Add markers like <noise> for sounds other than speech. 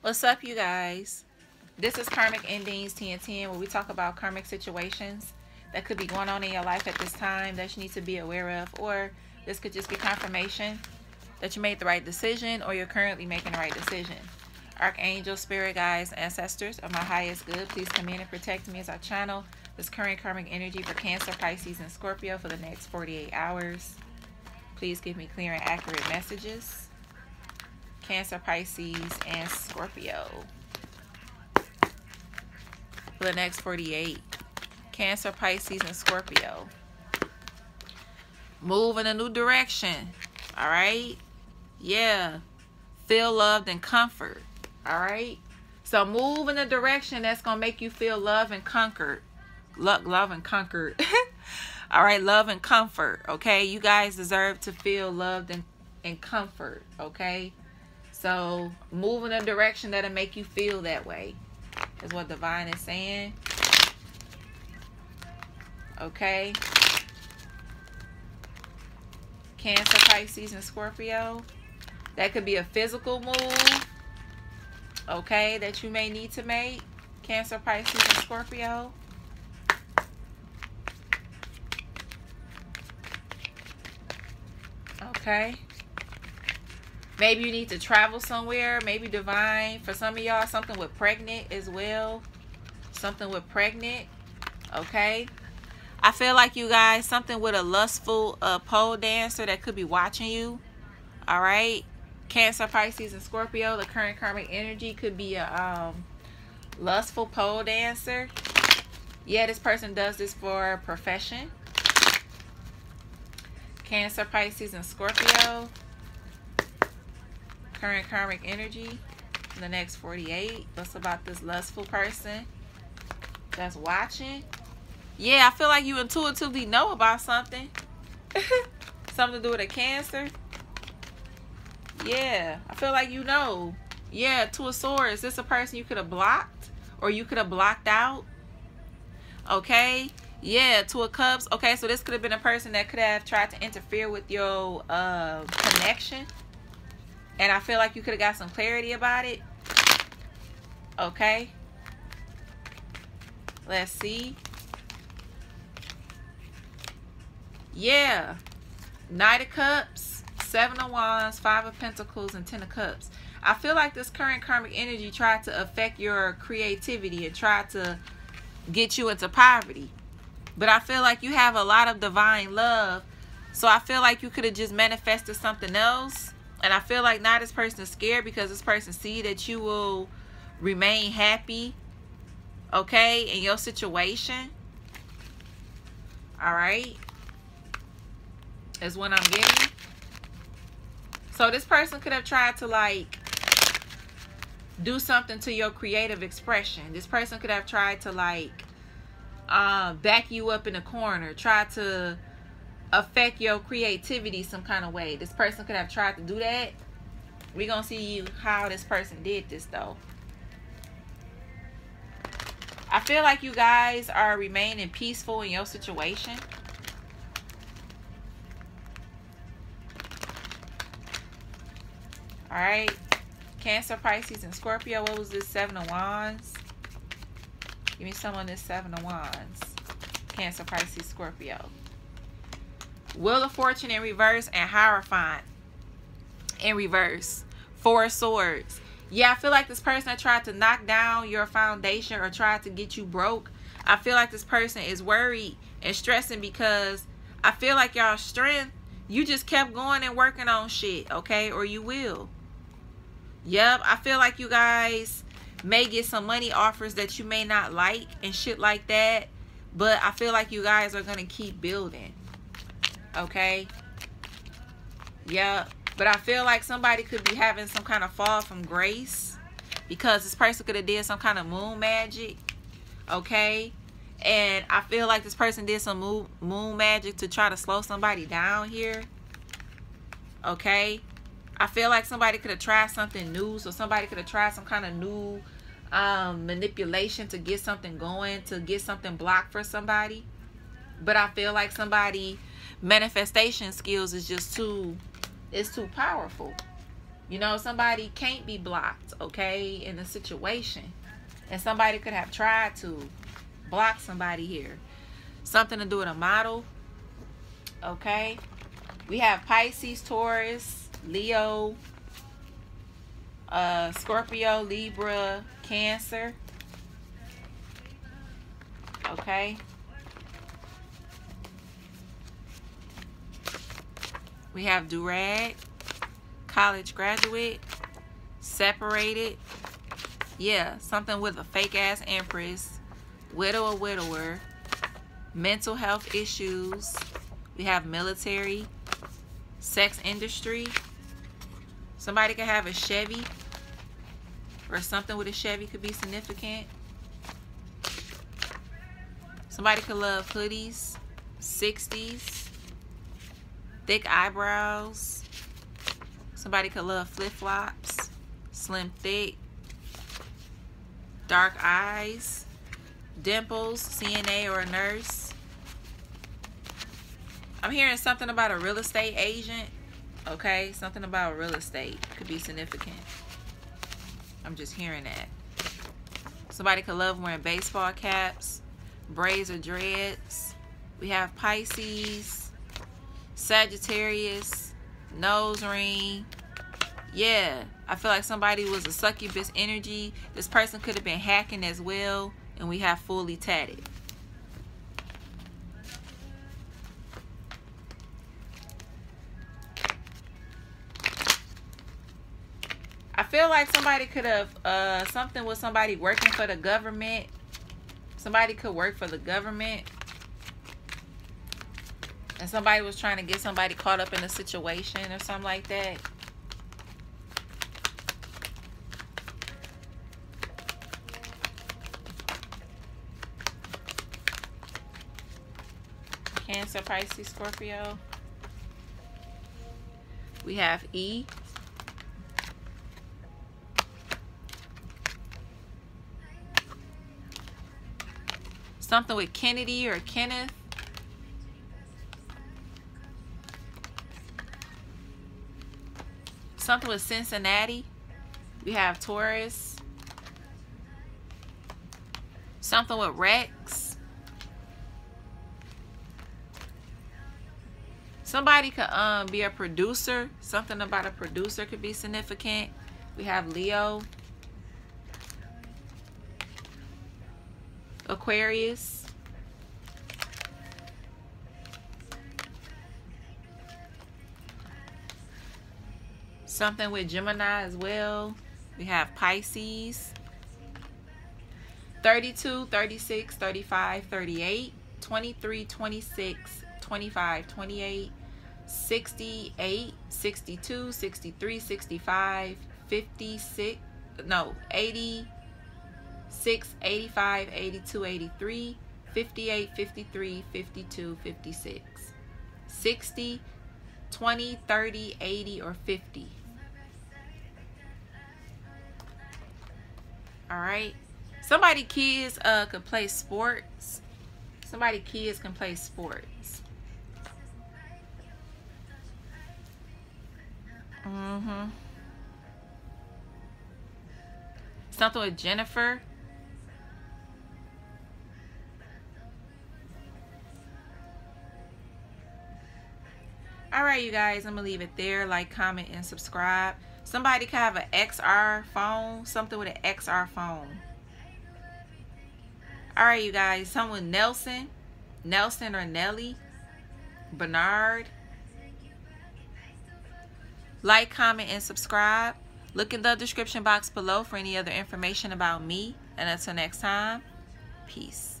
What's up, you guys? This is Karmic Endings 1010, where we talk about karmic situations that could be going on in your life at this time that you need to be aware of, or this could just be confirmation that you made the right decision or you're currently making the right decision. Archangel, spirit guides, ancestors of my highest good, please come in and protect me as I channel this current karmic energy for Cancer, Pisces, and Scorpio for the next 48 hours. Please give me clear and accurate messages. Cancer, Pisces, and Scorpio. For the next 48. Cancer, Pisces, and Scorpio. Move in a new direction. All right? Yeah. Feel loved and comfort. All right? So move in a direction that's going to make you feel love and conquered. Love, love and conquered. All right? Love and comfort. Okay? You guys deserve to feel loved and, and comfort. Okay? So move in a direction that'll make you feel that way. Is what the divine is saying. Okay. Cancer, Pisces, and Scorpio. That could be a physical move. Okay, that you may need to make. Cancer, Pisces, and Scorpio. Okay. Maybe you need to travel somewhere. Maybe divine. For some of y'all, something with pregnant as well. Something with pregnant. Okay. I feel like you guys, something with a lustful uh, pole dancer that could be watching you. All right. Cancer, Pisces, and Scorpio. The current karmic energy could be a um, lustful pole dancer. Yeah, this person does this for a profession. Cancer, Pisces, and Scorpio current karmic energy in the next 48 what's about this lustful person that's watching. Yeah i feel like you intuitively know about something. <laughs> Something to do with a cancer. Yeah i feel like you know. Yeah two of swords is this a person you could have blocked or you could have blocked out. Okay? Yeah two of cups. Okay so this could have been a person that could have tried to interfere with your uh connection and I feel like you could have got some clarity about it. Okay. Let's see. Yeah. Knight of Cups, Seven of Wands, Five of Pentacles, and Ten of Cups. I feel like this current karmic energy tried to affect your creativity and tried to get you into poverty. But I feel like you have a lot of divine love. So I feel like you could have just manifested something else and I feel like now this person is scared because this person see that you will remain happy, okay, in your situation. All right. Is what I'm getting. So this person could have tried to like do something to your creative expression. This person could have tried to like uh, back you up in a corner, try to affect your creativity some kind of way. This person could have tried to do that. We're going to see you how this person did this though. I feel like you guys are remaining peaceful in your situation. Alright. Cancer, Pisces, and Scorpio. What was this? Seven of Wands. Give me some on this Seven of Wands. Cancer, Pisces, Scorpio. Wheel of Fortune in reverse and Hierophant in reverse. Four Swords. Yeah, I feel like this person that tried to knock down your foundation or tried to get you broke. I feel like this person is worried and stressing because I feel like y'all strength, you just kept going and working on shit, okay? Or you will. Yep, I feel like you guys may get some money offers that you may not like and shit like that. But I feel like you guys are going to keep building okay? Yeah but i feel like somebody could be having some kind of fall from grace because this person could have did some kind of moon magic okay? And i feel like this person did some moon, moon magic to try to slow somebody down here okay? I feel like somebody could have tried something new so somebody could have tried some kind of new um, manipulation to get something going to get something blocked for somebody. But i feel like somebody manifestation skills is just too it's too powerful You know, somebody can't be blocked, okay, in a situation. And somebody could have tried to block somebody here. Something to do with a model, okay? We have Pisces, Taurus, Leo, uh, Scorpio, Libra, Cancer. Okay. We have Durag, college graduate, separated. Yeah, something with a fake ass empress, widow or widower, mental health issues. We have military, sex industry. Somebody could have a Chevy or something with a Chevy could be significant. Somebody could love hoodies, 60s, thick eyebrows. Somebody could love flip-flops, slim thick, dark eyes, dimples, CNA or a nurse. I'm hearing something about a real estate agent. Okay, something about real estate could be significant. I'm just hearing that. Somebody could love wearing baseball caps, braids or dreads. We have Pisces, Sagittarius, nose ring. Yeah, I feel like somebody was a succubus energy. This person could have been hacking as well. And we have fully tatted. I feel like somebody could have uh, something with somebody working for the government. Somebody could work for the government. And somebody was trying to get somebody caught up in a situation or something like that. Cancer, Pisces, Scorpio. We have E. Something with Kennedy or Kenneth. Something with Cincinnati. We have Taurus. Something with Rex. Somebody could um be a producer. Something about a producer could be significant. We have Leo. Aquarius. Something with Gemini as well. We have Pisces. 32, 36, 35, 38, 23, 26, 25, 28, 68, 62, 63, 65, 56, no, 80, 6, 85, 82, 83, 58, 53, 52, 56, 60, 20, 30, 80, or 50. All right. Somebody kids uh could play sports. Somebody kids can play sports. Mm-hmm. Something with Jennifer. all right you guys i'm gonna leave it there like comment and subscribe somebody could have an xr phone something with an xr phone. All right you guys someone nelson nelson or nelly bernard. Like comment and subscribe. Look in the description box below for any other information about me. And until next time peace